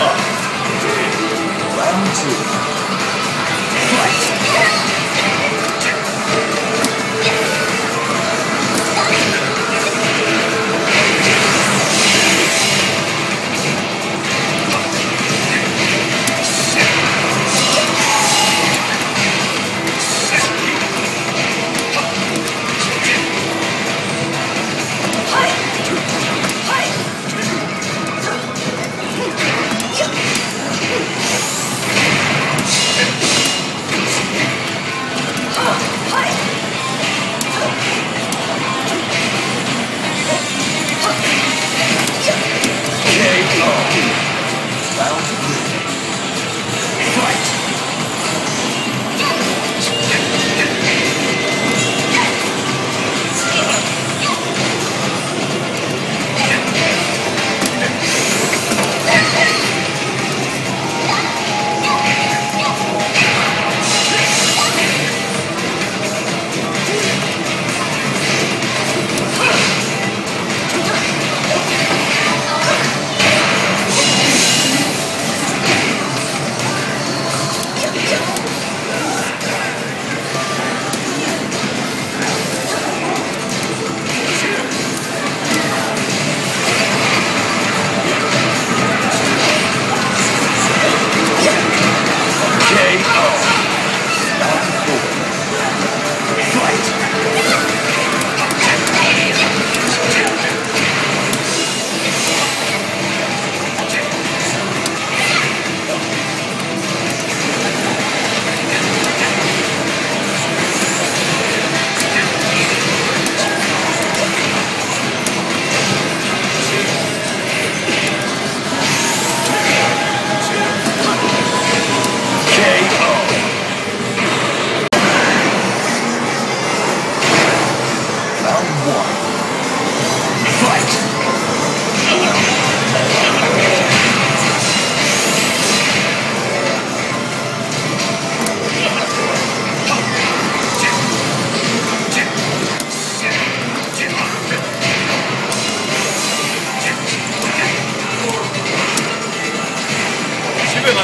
up. Round two. Fight!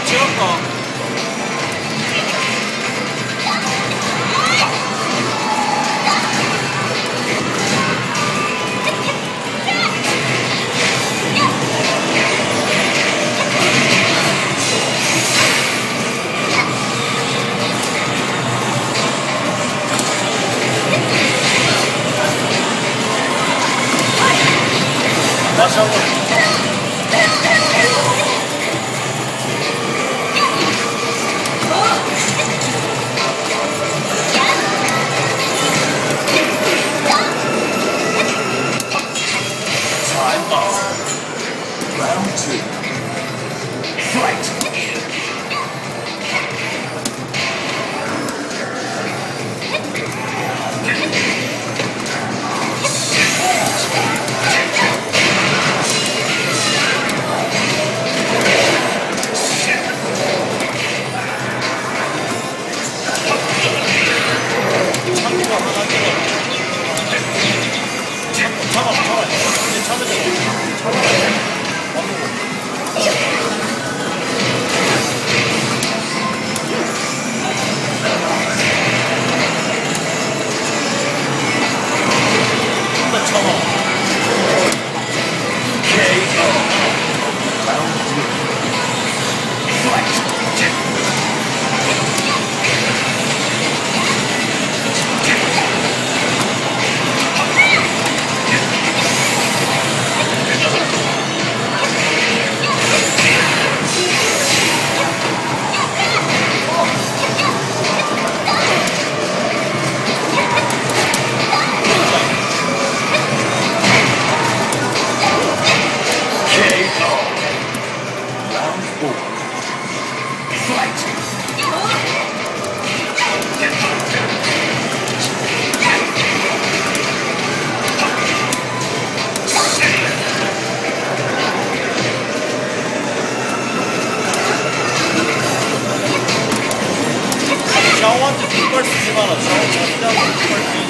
中学校一块儿十七了，然后我们家一块儿十。